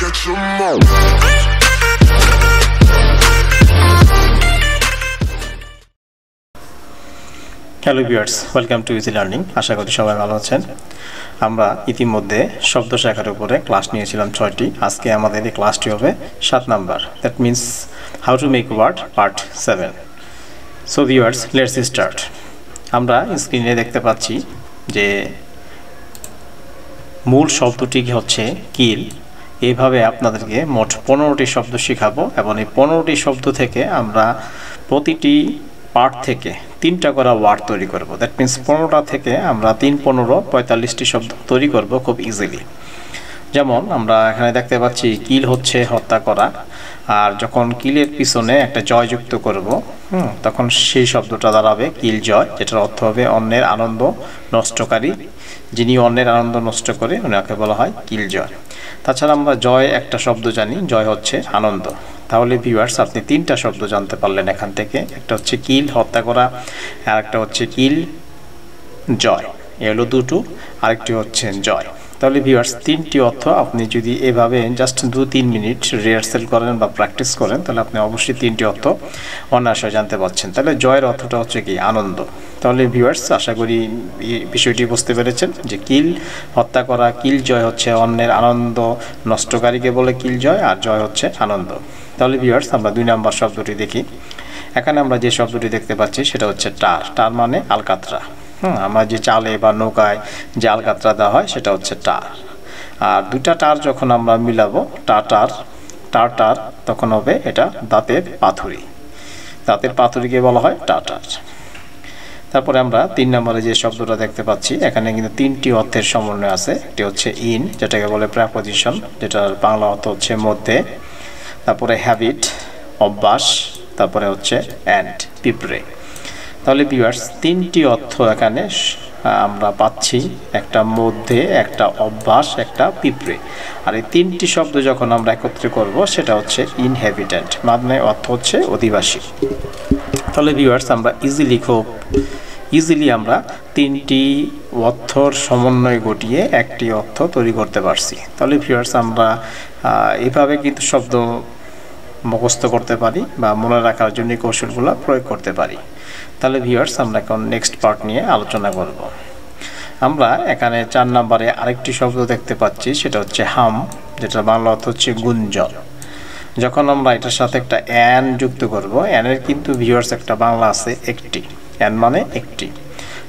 catch all. Hello viewers welcome to easy learning আশা করি সবাই ভালো আছেন। আমরা ইতিমধ্যে শব্দ শাখার উপরে ক্লাস নিয়েছিলাম ছয়টি। আজকে আমাদের এই ক্লাসটি হবে সাত number. That means how to make word part seven so viewers let's start আমরা স্ক্রিনে দেখতে পাচ্ছি যে মূল শব্দটি হচ্ছে কিল। এইভাবে আপনাদেরকে মোট পনেরোটি শব্দ শেখাবো এবং এই পনেরোটি শব্দ থেকে আমরা প্রতিটি পার্ট থেকে তিনটা করা ওয়ার্ড তৈরি করব। দ্যাট মিন্স পনেরোটা থেকে আমরা তিন পনেরো পঁয়তাল্লিশটি শব্দ তৈরি করব খুব ইজিলি যেমন আমরা এখানে দেখতে পাচ্ছি কিল হচ্ছে হত্যা করা, আর যখন কিলের পিছনে একটা জয় যুক্ত করব, হুম, তখন সেই শব্দটা দাঁড়াবে, কিল জয়, যেটার অর্থ হবে অন্যের আনন্দ নষ্টকারী। যিনি অন্যের আনন্দ নষ্ট করে ওনাকে বলা হয় কিল জয়। তাছাড়া আমরা জয় একটা শব্দ জানি, জয় হচ্ছে আনন্দ। তাহলে ভিউয়ার্স আপনি তিনটা শব্দ জানতে পারলেন এখান থেকে। একটা হচ্ছে কিল, হত্যা করা আর একটা হচ্ছে কিল, জয়। এ হলো দুটো, আরেকটি হচ্ছে জয়। তাহলে ভিউয়ার্স তিনটি অর্থ আপনি যদি এভাবে জাস্ট দু তিন মিনিট রিহার্সেল করেন বা প্র্যাকটিস করেন, তাহলে আপনি অবশ্যই তিনটি অর্থ অনায়াসে জানতে পারছেন। তাহলে জয়ের অর্থটা হচ্ছে কি? আনন্দ। তাহলে ভিউয়ার্স আশা করি বিষয়টি বুঝতে পেরেছেন যে কিল হত্যা করা, কিল জয় হচ্ছে অন্যের আনন্দ, নষ্টকারীকে বলে কিল জয় আর জয় হচ্ছে আনন্দ। তাহলে ভিউয়ার্স আমরা দুই নাম্বার শব্দটি দেখি। এখানে আমরা যে শব্দটি দেখতে পাচ্ছি, সেটা হচ্ছে টার টার মানে আলকাতরা। হুম, আমরা যে চালে বা নৌকায় জাল কাতরা দেওয়া হয়, সেটা হচ্ছে টার। আর দুটা টার যখন আমরা মিলাবো, টাটার টার টার তখন হবে এটা দাঁতের পাথুরি। দাঁতের পাথুরিকে বলা হয়? টাটার। তারপরে আমরা তিন নম্বরে যে শব্দটা দেখতে পাচ্ছি, এখানে কিন্তু তিনটি অর্থের সমন্বয় আছে। একটি হচ্ছে ইন, যেটাকে বলে প্রাপোজিশন যেটার বাংলা অর্থ হচ্ছে মধ্যে। তারপরে হ্যাবিট অভ্যাস, তারপরে হচ্ছে অ্যান্ড পিঁপড়ে। তাহলে ভিউয়ার্স তিনটি অর্থ এখানে আমরা পাচ্ছি। একটা মধ্যে, একটা অভ্যাস, একটা পিঁপড়ে। আর এই তিনটি শব্দ যখন আমরা একত্রে করব, সেটা হচ্ছে ইনহ্যাবিট্যান্ট মানে অর্থ হচ্ছে অধিবাসী। তাহলে ভিউয়ার্স আমরা ইজিলি খুব ইজিলি আমরা তিনটি অর্থর সমন্বয় ঘটিয়ে একটি অর্থ তৈরি করতে পারছি। তাহলে ভিউয়ার্স আমরা এভাবে কিন্তু শব্দ মুখস্থ করতে পারি বা মনে রাখার জন্য কৌশলগুলো প্রয়োগ করতে পারি। তাহলে ভিউয়ার্স আমরা এখন নেক্সট পার্ট নিয়ে আলোচনা করব। আমরা এখানে চার নম্বরে আরেকটি শব্দ দেখতে পাচ্ছি, সেটা হচ্ছে হাম যেটা বাংলা অর্থ হচ্ছে গুঞ্জন। যখন আমরা এটার সাথে একটা অ্যান যুক্ত করব অ্যানের কিন্তু ভিউয়ার্স একটা বাংলা আছে, একটি। অ্যান মানে একটি।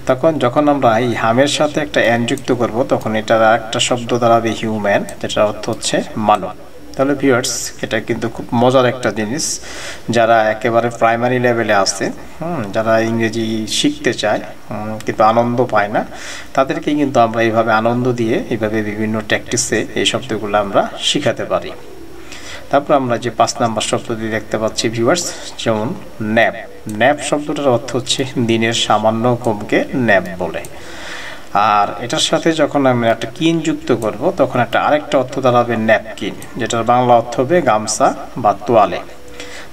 তখন যখন আমরা এই হামের সাথে একটা অ্যান যুক্ত করব, তখন এটার একটা শব্দ দাঁড়াবে হিউম্যান যেটার অর্থ হচ্ছে মানব তাহলে ভিউয়ার্স এটা কিন্তু খুব মজার একটা জিনিস। যারা একেবারে প্রাইমারি লেভেলে আছে যারা ইংরেজি শিখতে চায় কিন্তু আনন্দ পায় না তাদেরকে কিন্তু আমরা এইভাবে আনন্দ দিয়ে, এইভাবে বিভিন্ন ট্যাকটিসে এই শব্দগুলো আমরা শিখাতে পারি। তারপর আমরা যে পাঁচ নাম্বার শব্দটি দেখতে পাচ্ছি ভিউয়ার্স যেমন ন্যাপ ন্যাপ শব্দটার অর্থ হচ্ছে দিনের সামান্য ঘুমকে ন্যাপ বলে। আর এটার সাথে যখন আমরা একটা কিন যুক্ত করব, তখন একটা আরেকটা অর্থ দাঁড়াবে ন্যাপকিন, যেটার বাংলা অর্থ হবে গামছা বা তোয়ালে।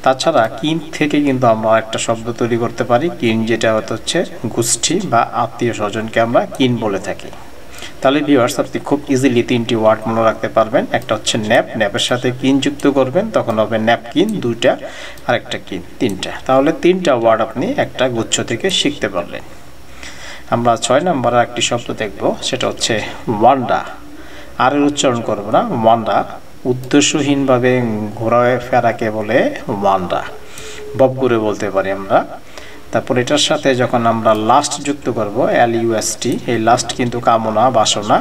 তাছাড়া কিন থেকে কিন্তু আমরা একটা শব্দ তৈরি করতে পারি, কিন যেটা হচ্ছে গোষ্ঠী বা আত্মীয় স্বজনকে আমরা কিন বলে থাকি। তাহলে ভিউয়ার্স আপনি খুব ইজিলি তিনটি ওয়ার্ড মনে রাখতে পারবেন। একটা হচ্ছে ন্যাপ, ন্যাপের সাথে কিন যুক্ত করবেন, তখন হবে ন্যাপকিন, দুইটা আর একটা কিন, তিনটা। তাহলে তিনটা ওয়ার্ড আপনি একটা গুচ্ছ থেকে শিখতে পারলেন। আমরা ছয় নম্বরে একটি শব্দ দেখব, সেটা হচ্ছে ওয়ান্ডা। আর উচ্চারণ করব না, ওয়ান্ডা। উদ্দেশ্যহীনভাবে ঘোরায় ফেরাকে বলে ওয়ান্ডা। বব করে বলতে পারি আমরা। তারপর এটার সাথে যখন আমরা লাস্ট যুক্ত করব এল ইউএসটি এই লাস্ট কিন্তু কামনা, বাসনা।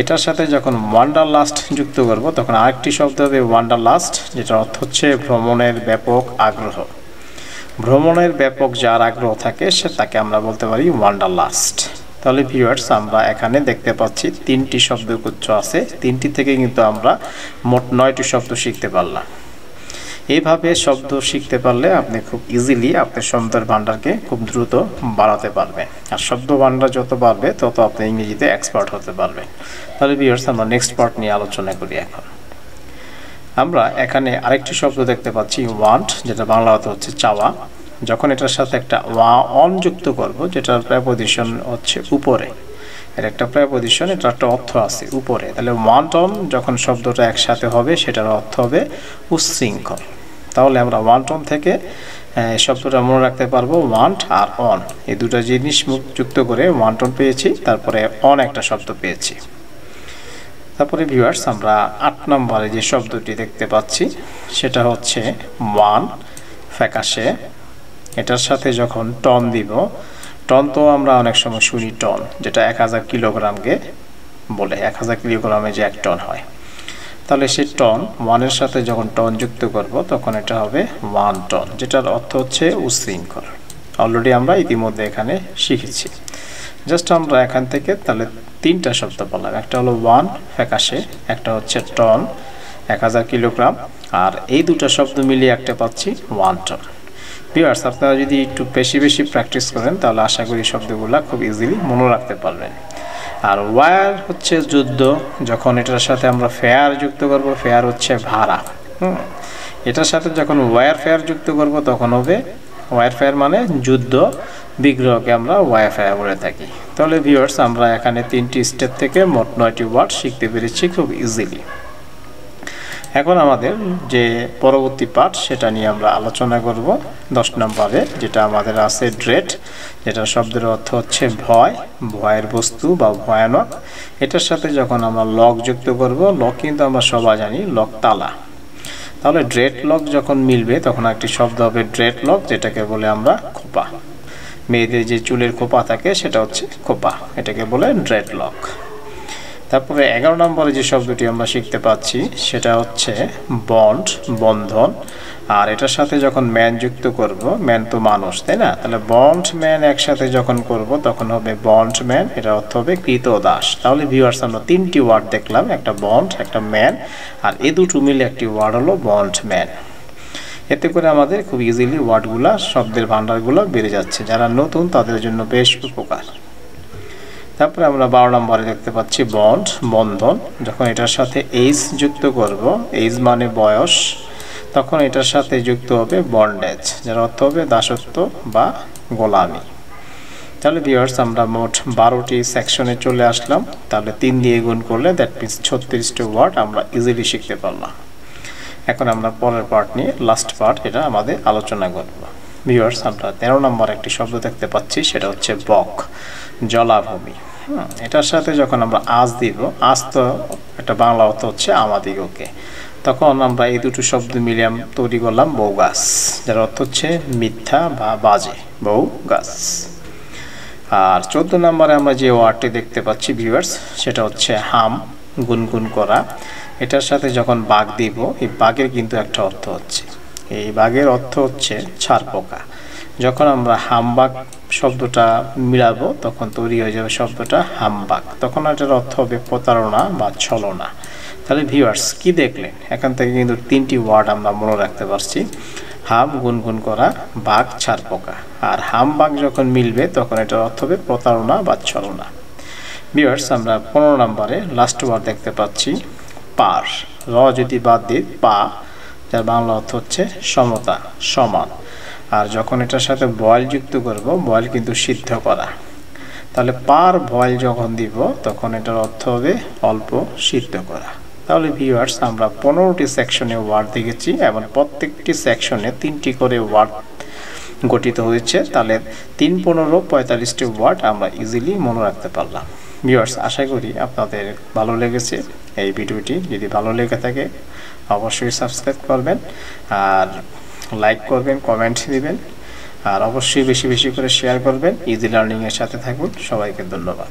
এটার সাথে যখন ওয়ান্ডার লাস্ট যুক্ত করব, তখন আরেকটি শব্দ হবে ওয়ান্ডার লাস্ট যেটার অর্থ হচ্ছে ভ্রমণের ব্যাপক আগ্রহ। ভ্রমণের ব্যাপক যার আগ্রহ থাকে, সে তাকে আমরা বলতে পারি ওয়ান্ডার লাস্ট তাহলে ভিউয়ার্স আমরা এখানে দেখতে পাচ্ছি তিনটি শব্দগুচ্ছ আছে। তিনটি থেকে কিন্তু আমরা মোট নয়টি শব্দ শিখতে পারলাম। এইভাবে শব্দ শিখতে পারলে আপনি খুব ইজিলি আপনার শব্দের ভাণ্ডারকে খুব দ্রুত বাড়াতে পারবেন। আর শব্দ ভাণ্ডার যত বাড়বে, তত আপনি ইংরেজিতে এক্সপার্ট হতে পারবেন। তাহলে ভিউয়ার্স আমরা নেক্সট পার্ট নিয়ে আলোচনা করি এখন। আমরা এখানে আরেকটি শব্দ দেখতে পাচ্ছি ওয়ান্ট যেটা বাংলা অর্থ হচ্ছে চাওয়া। যখন এটার সাথে একটা ওয়া অন যুক্ত করব, যেটার প্রেপোজিশন হচ্ছে উপরে। এর একটা প্রেপোজিশন এটা একটা অর্থ আছে উপরে। তাহলে ওয়ান টন যখন শব্দটা একসাথে হবে, সেটার অর্থ হবে উচ্ছৃঙ্খল। তাহলে আমরা ওয়ান টন থেকে শব্দটা মনে রাখতে পারব ওয়ান্ট আর অন এই দুটো জিনিস যুক্ত করে ওয়ান টন পেয়েছি, তারপরে অন একটা শব্দ পেয়েছি। তারপরে ভিউয়ার্স আমরা আট নম্বরে যে শব্দটি দেখতে পাচ্ছি, সেটা হচ্ছে ওয়ান ফ্যাকাশে। এটার সাথে যখন টন দিব টন তো আমরা অনেক সময় শুনি টন যেটা এক হাজার কিলোগ্রামকে বলে, এক হাজার কিলোগ্রামে যে এক টন হয়। তাহলে সে টন ওয়ানের সাথে যখন টন যুক্ত করব, তখন এটা হবে ওয়ান টন যেটার অর্থ হচ্ছে উশৃঙ্খল। অলরেডি আমরা ইতিমধ্যে এখানে শিখেছি। জাস্ট আমরা এখান থেকে তাহলে তিনটা শব্দ বললাম একটা হলো ওয়ান ফ্যাকাশে, একটা হচ্ছে টন এক হাজার কিলোগ্রাম, আর এই দুটো শব্দ মিলিয়ে একটা পাচ্ছি ওয়ান টন ভিউয়ার্স আপনারা যদি একটু বেশি বেশি প্র্যাকটিস করেন, তাহলে আশা করি শব্দগুলো খুব ইজিলি মনে রাখতে পারবেন। আর ওয়ার হচ্ছে যুদ্ধ, যখন এটার সাথে আমরা ফেয়ার যুক্ত করব ফেয়ার হচ্ছে ভাড়া। হুম, এটার সাথে যখন ওয়ার ফেয়ার যুক্ত করব, তখন হবে ওয়ার ফেয়ার মানে যুদ্ধ, বিগ্রহকে আমরা ওয়ার ফেয়ার বলে থাকি। তাহলে ভিউয়ার্স আমরা এখানে তিনটি স্টেপ থেকে মোট নয়টি ওয়ার্ড শিখতে পেরেছি খুব ইজিলি এখন আমাদের যে পরবর্তী পাঠ সেটা নিয়ে আমরা আলোচনা করব দশ নম্বরে, যেটা আমাদের আছে ড্রেট যেটা শব্দের অর্থ হচ্ছে ভয়, ভয়ের বস্তু বা ভয়ানক। এটার সাথে যখন আমরা লক যুক্ত করব লক কিন্তু আমরা সবাই জানি লক তালা। তাহলে ড্রেড লক যখন মিলবে, তখন একটি শব্দ হবে ড্রেড লক যেটাকে বলে আমরা খোপা। মেয়েদের যে চুলের খোপা থাকে, সেটা হচ্ছে খোপা। এটাকে বলে ড্রেড লক তারপরে এগারো নম্বরে যে শব্দটি আমরা শিখতে পাচ্ছি, সেটা হচ্ছে বন্ড বন্ধন। আর এটার সাথে যখন ম্যান যুক্ত করব ম্যান তো মানুষ, তাই না? তাহলে বন্ড ম্যান একসাথে যখন করব, তখন হবে বন্ড ম্যান এটা অর্থ হবে কৃত দাস তাহলে ভিউয়ার্স আমরা তিনটি ওয়ার্ড দেখলাম, একটা বন্ড একটা ম্যান আর এ দুটো মিলে একটি ওয়ার্ড হলো বন্ড ম্যান এতে করে আমাদের খুব ইজিলি ওয়ার্ডগুলো শব্দের ভাণ্ডারগুলো বেড়ে যাচ্ছে। যারা নতুন, তাদের জন্য বেশ উপকার। তারপরে আমরা বারো নম্বরে দেখতে পাচ্ছি বন্ড বন্ধন। যখন এটার সাথে এইজ যুক্ত করব এইজ মানে বয়স। তখন এটার সাথে যুক্ত হবে বন্ডেজ যার অর্থ হবে দাসত্ব বা গোলামি। তাহলে ভিউয়ার্স আমরা মোট বারোটি সেকশনে চলে আসলাম। তাহলে তিন দিয়ে গুণ করলে দ্যাট মিনস ছত্রিশটি ওয়ার্ড আমরা ইজিলি শিখতে পারলাম। এখন আমরা পরের পার্ট নিয়ে লাস্ট পার্ট এটা আমাদের আলোচনা করব। ভিউয়ার্স আমরা তেরো নম্বর একটি শব্দ দেখতে পাচ্ছি, সেটা হচ্ছে বক, জলাভূমি। এটার সাথে যখন আমরা আজ দিব আজ তো একটা বাংলা অর্থ হচ্ছে আমাদিগকে তখন আমরা এই দুটো শব্দ মিলিয়ে তৈরি করলাম বউ গাছ, যার অর্থ হচ্ছে মিথ্যা বা বাজে, বউ গাছ। আর চোদ্দ নম্বরে আমরা যে ওয়ার্ডটি দেখতে পাচ্ছি, ভিউয়ার্স, সেটা হচ্ছে হাম, গুনগুন করা। এটার সাথে যখন বাঘ দিব, এই বাঘের কিন্তু একটা অর্থ হচ্ছে। এই বাঘের অর্থ হচ্ছে ছাড় পোকা। যখন আমরা হামবাগ শব্দটা মিলাবো, তখন তৈরি হয়ে যাবে শব্দটা হামবাগ তখন এটার অর্থ হবে প্রতারণা বা ছলনা। তাহলে ভিউয়ার্স কি দেখলেন? এখান থেকে কিন্তু তিনটি ওয়ার্ড আমরা মনে রাখতে পারছি। হাম গুনগুন করা, বাঘ ছাড় পোকা। আর হাম বাঘ যখন মিলবে, তখন এটার অর্থ হবে প্রতারণা বা ছলনা। ভিউয়ার্স আমরা পনেরো নম্বরে লাস্ট ওয়ার্ড দেখতে পাচ্ছি, পার। র যদি বাদ দিই, পা। যার বাংলা অর্থ হচ্ছে সমতা, সমান। আর যখন এটার সাথে বয়েল যুক্ত করব, বয়েল কিন্তু সিদ্ধ করা। তাহলে পার বয়েল যখন দিব, তখন এটার অর্থ হবে অল্প সিদ্ধ করা। তাহলে ভিউয়ার্স আমরা পনেরোটি সেকশনে ওয়ার্ড দেখেছি, এবং প্রত্যেকটি সেকশনে তিনটি করে ওয়ার্ড গঠিত হয়েছে। তাহলে তিন পনেরো পঁয়তাল্লিশটি ওয়ার্ড আমরা ইজিলি মনে রাখতে পারলাম। ভিউয়ার্স আশা করি আপনাদের ভালো লেগেছে। এই ভিডিওটি যদি ভালো লেগে থাকে অবশ্যই সাবস্ক্রাইব করবেন আর লাইক করবেন কমেন্ট দিবেন। আর অবশ্যই বেশি বেশি করে শেয়ার করবেন। ইজি লার্নিংয়ের সাথে থাকুন। সবাইকে ধন্যবাদ।